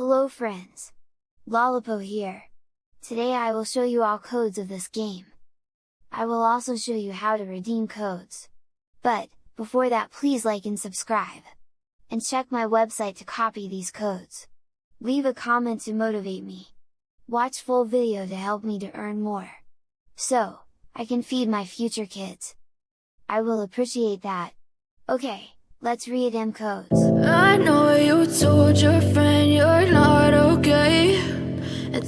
Hello friends! Lollipo here! Today I will show you all codes of this game. I will also show you how to redeem codes. But, before that please like and subscribe! And check my website to copy these codes. Leave a comment to motivate me. Watch full video to help me to earn more. So, I can feed my future kids. I will appreciate that. Okay, let's read them codes. I know you told your friend And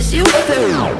As you fade